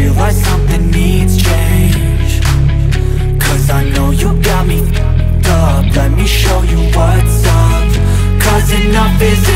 realize something needs change. Cause I know you got me up Let me show you what's up Cause enough is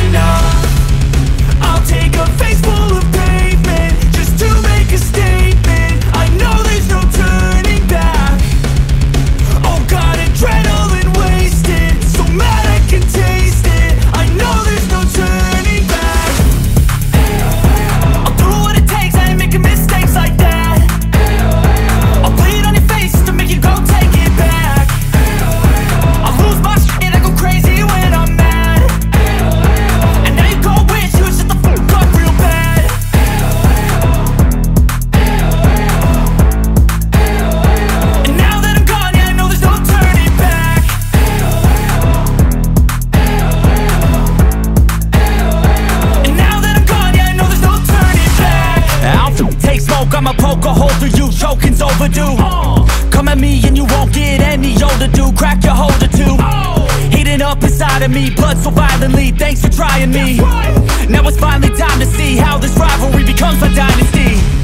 overdue Come at me and you won't get any older, dude, crack your holder too. Heating up inside of me, blood so violently, thanks for trying me. Now it's finally time to see how this rivalry becomes a dynasty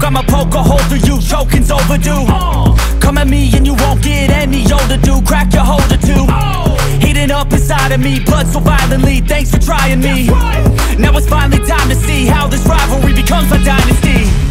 smoke, I'ma poke a hole through you, choking's overdue. Come at me and you won't get any older, dude, crack your holder too. Heating up inside of me, blood so violently, thanks for trying me. Now it's finally time to see how this rivalry becomes a dynasty